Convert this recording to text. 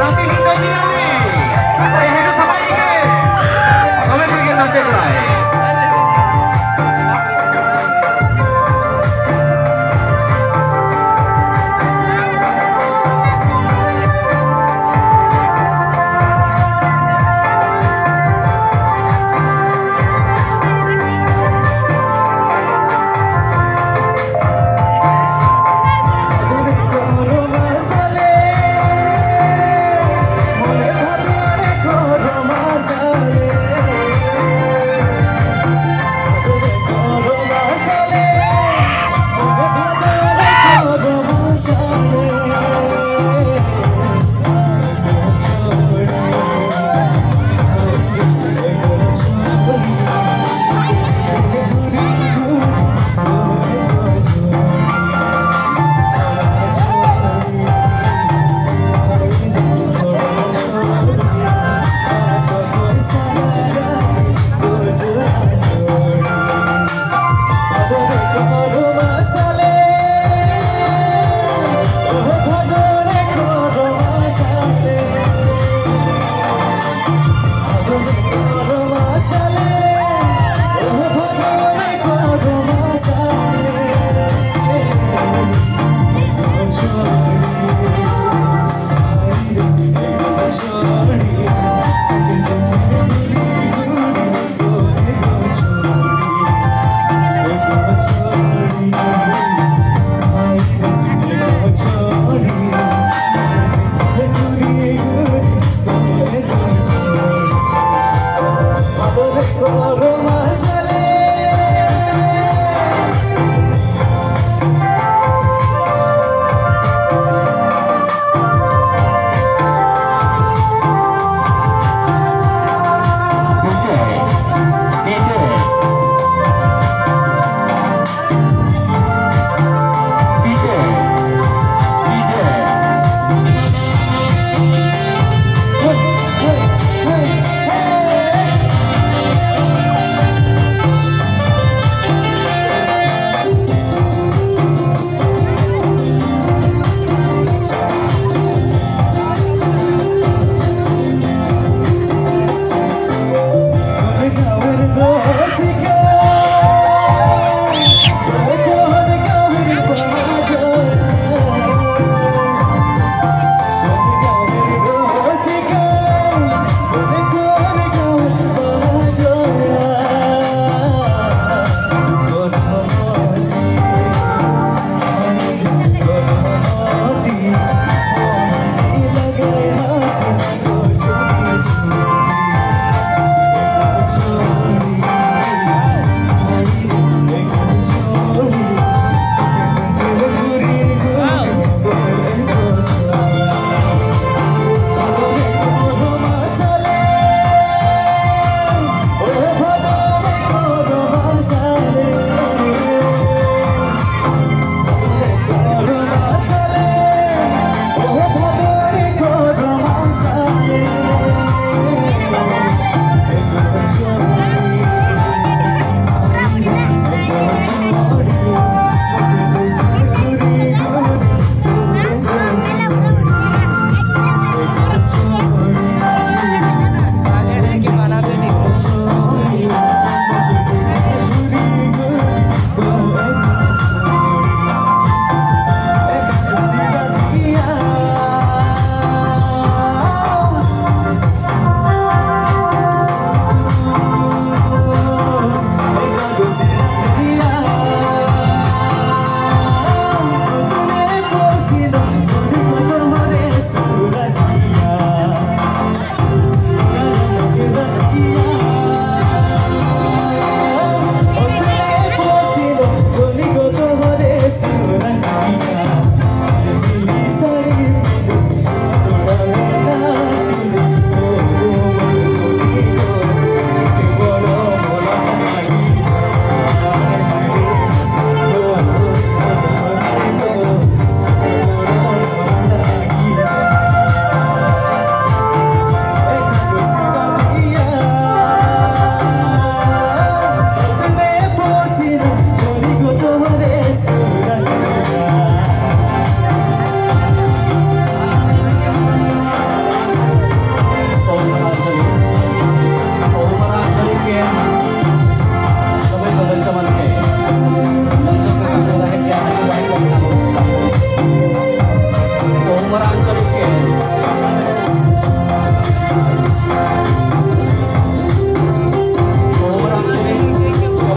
Raffi Gita nih.